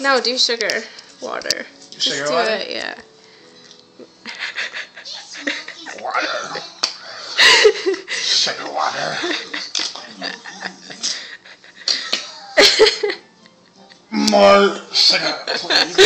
No, do sugar water. Just Sugar do water? it, yeah. Water. Sugar water. More sugar, please.